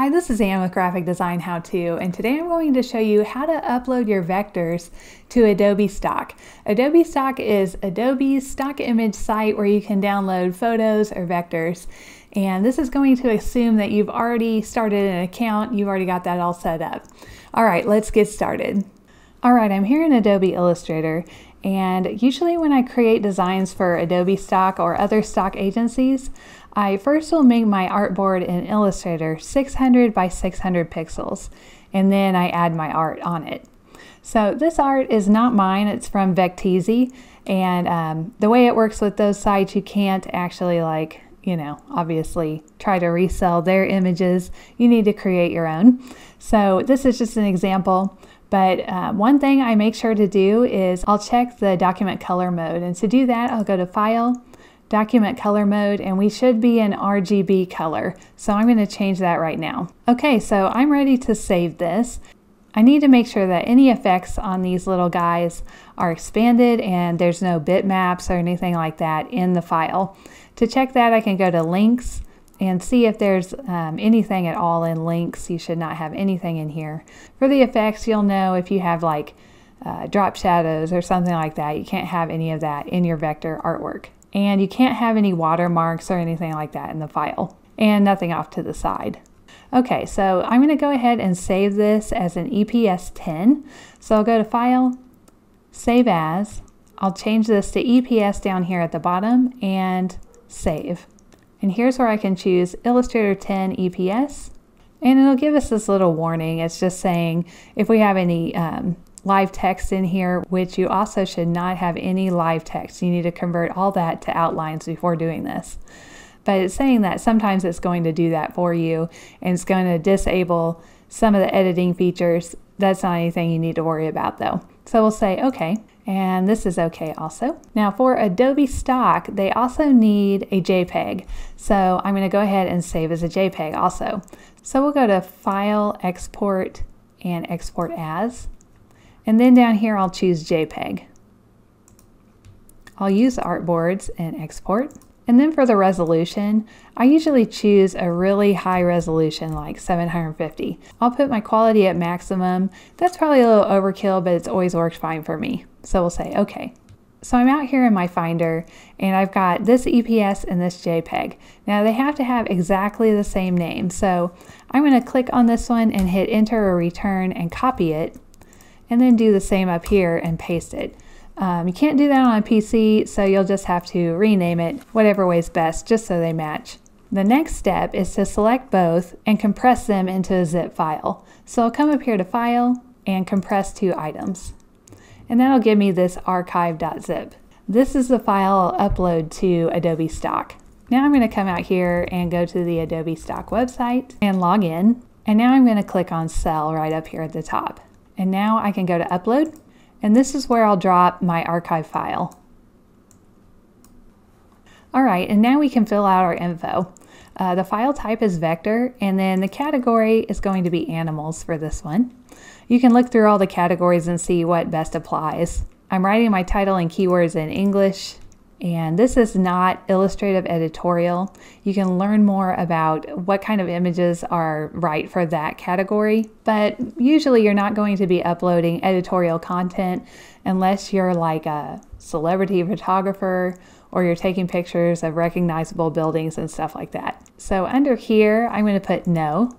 Hi, this is Ann with Graphic Design How To, and today I'm going to show you how to upload your vectors to Adobe Stock. Adobe Stock is Adobe's stock image site where you can download photos or vectors. And this is going to assume that you've already started an account, you've already got that all set up. All right, let's get started. All right, I'm here in Adobe Illustrator, and usually when I create designs for Adobe Stock or other stock agencies, I first will make my artboard in Illustrator 600 by 600 pixels, and then I add my art on it. So this art is not mine, it's from Vecteezy, and um, the way it works with those sites, you can't actually like, you know, obviously try to resell their images. You need to create your own. So this is just an example. But uh, one thing I make sure to do is I'll check the document color mode. And to do that, I'll go to File, Document Color Mode, and we should be in RGB color. So I'm going to change that right now. Okay, so I'm ready to save this. I need to make sure that any effects on these little guys are expanded and there's no bitmaps or anything like that in the file. To check that, I can go to Links, and see if there's um, anything at all in links. You should not have anything in here. For the effects, you'll know if you have like uh, drop shadows or something like that. You can't have any of that in your vector artwork. And you can't have any watermarks or anything like that in the file. And nothing off to the side. Okay, so I'm going to go ahead and save this as an EPS 10. So I'll go to File, Save As. I'll change this to EPS down here at the bottom and Save. And here's where I can choose Illustrator 10 EPS. And it'll give us this little warning. It's just saying if we have any um, live text in here, which you also should not have any live text. You need to convert all that to outlines before doing this. But it's saying that sometimes it's going to do that for you and it's going to disable some of the editing features. That's not anything you need to worry about though. So we'll say, okay, and this is okay also. Now for Adobe Stock, they also need a JPEG. So I'm going to go ahead and save as a JPEG also. So we'll go to File, Export, and Export As. And then down here I'll choose JPEG. I'll use artboards and export. And then for the resolution, I usually choose a really high resolution like 750. I'll put my quality at maximum. That's probably a little overkill, but it's always worked fine for me. So we'll say, okay. So I'm out here in my Finder and I've got this EPS and this JPEG. Now they have to have exactly the same name. So I'm going to click on this one and hit enter or return and copy it and then do the same up here and paste it. Um, you can't do that on a PC, so you'll just have to rename it whatever way is best, just so they match. The next step is to select both and compress them into a zip file. So I'll come up here to File and Compress to Items. And that'll give me this archive.zip. This is the file I'll upload to Adobe Stock. Now I'm going to come out here and go to the Adobe Stock website and log in. And now I'm going to click on Sell right up here at the top. And now I can go to Upload and this is where I'll drop my archive file. All right, and now we can fill out our info. Uh, the file type is vector, and then the category is going to be animals for this one. You can look through all the categories and see what best applies. I'm writing my title and keywords in English, and this is not illustrative editorial. You can learn more about what kind of images are right for that category, but usually you're not going to be uploading editorial content unless you're like a celebrity photographer or you're taking pictures of recognizable buildings and stuff like that. So under here, I'm going to put no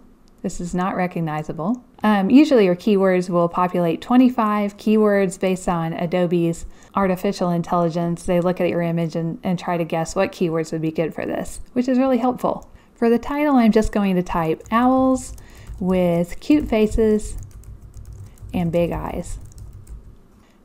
this is not recognizable. Um, usually your keywords will populate 25 keywords based on Adobe's artificial intelligence. They look at your image and, and try to guess what keywords would be good for this, which is really helpful. For the title, I'm just going to type owls with cute faces and big eyes.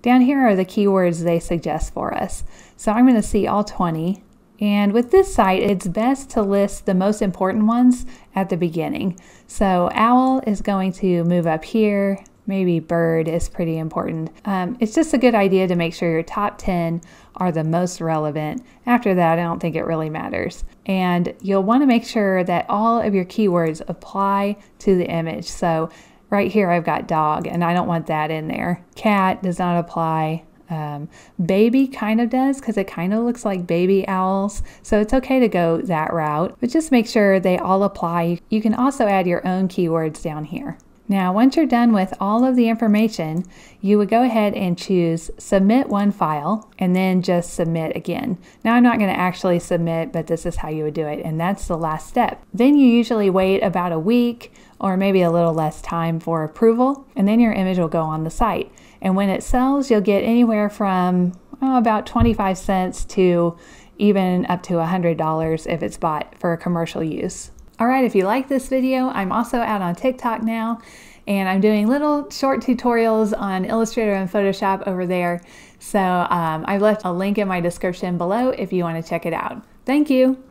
Down here are the keywords they suggest for us. So I'm going to see all 20 and with this site, it's best to list the most important ones at the beginning. So owl is going to move up here. Maybe bird is pretty important. Um, it's just a good idea to make sure your top 10 are the most relevant. After that, I don't think it really matters. And you'll want to make sure that all of your keywords apply to the image. So right here, I've got dog, and I don't want that in there. Cat does not apply. Um, baby kind of does because it kind of looks like baby owls. So it's okay to go that route, but just make sure they all apply. You can also add your own keywords down here. Now, once you're done with all of the information, you would go ahead and choose submit one file and then just submit again. Now, I'm not going to actually submit, but this is how you would do it, and that's the last step. Then you usually wait about a week or maybe a little less time for approval, and then your image will go on the site. And when it sells, you'll get anywhere from oh, about 25 cents to even up to $100 if it's bought for commercial use. All right, if you like this video, I'm also out on TikTok now, and I'm doing little short tutorials on Illustrator and Photoshop over there. So um, I've left a link in my description below if you want to check it out. Thank you.